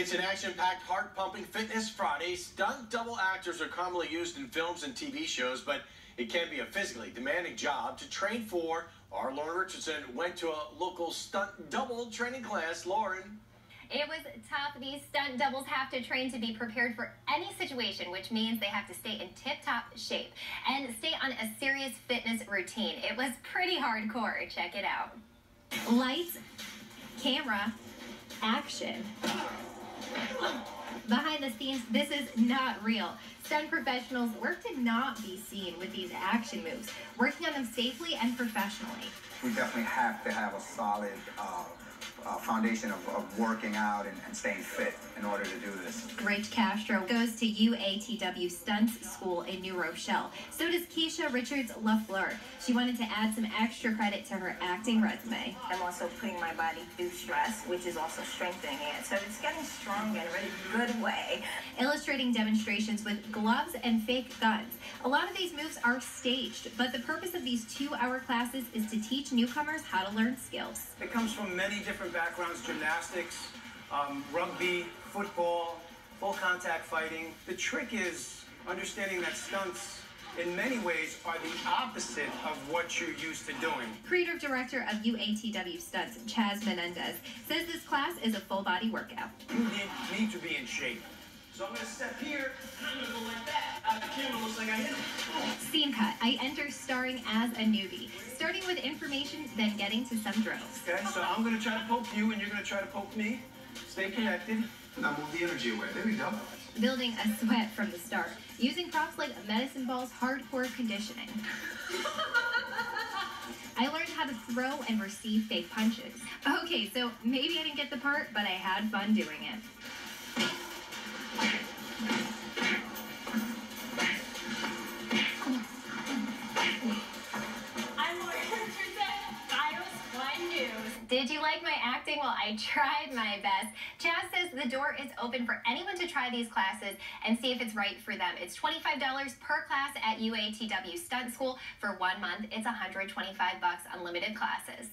It's an action-packed, heart-pumping Fitness Friday. Stunt double actors are commonly used in films and TV shows, but it can be a physically demanding job to train for. Our Lorin Richardson went to a local stunt double training class. Lorin. It was tough. These stunt doubles have to train to be prepared for any situation, which means they have to stay in tip-top shape and stay on a serious fitness routine. It was pretty hardcore. Check it out. Lights, camera, action. Behind the scenes, this is not real. Stunt professionals work to not be seen with these action moves, working on them safely and professionally. We definitely have to have a solid uh, uh, foundation of, of, working out and, and, staying fit in to do this. Rach Castro goes to UATW Stunts School in New Rochelle. So does Keisha Richards LaFleur. She wanted to add some extra credit to her acting resume. I'm also putting my body through stress, which is also strengthening it. So it's getting stronger in a really good way. Illustrating demonstrations with gloves and fake guns. A lot of these moves are staged, but the purpose of these two-hour classes is to teach newcomers how to learn skills. It comes from many different different backgrounds, gymnastics, um, rugby, football, full contact fighting. The trick is understanding that stunts in many ways are the opposite of what you're used to doing. Creative director of UATW Stunts, Chazz Menendez, says this class is a full body workout. You need, need to be in shape. So I'm going to step here, and I'm going to go like that. Uh, the camera looks like I hit it. Scene cut. I enter starring as a newbie, starting with information, then getting to some drills. Okay, so I'm going to try to poke you, and you're going to try to poke me. Stay connected. Now move the energy away. There we go. Building a sweat from the start. Using props like medicine balls, hardcore conditioning. I learned how to throw and receive fake punches. Okay, so maybe I didn't get the part, but I had fun doing it. Like my acting? Well, I tried my best. Chazz says the door is open for anyone to try these classes and see if it's right for them. It's $25 per class at UATW Stunt School. For one month, it's 125 bucks unlimited classes.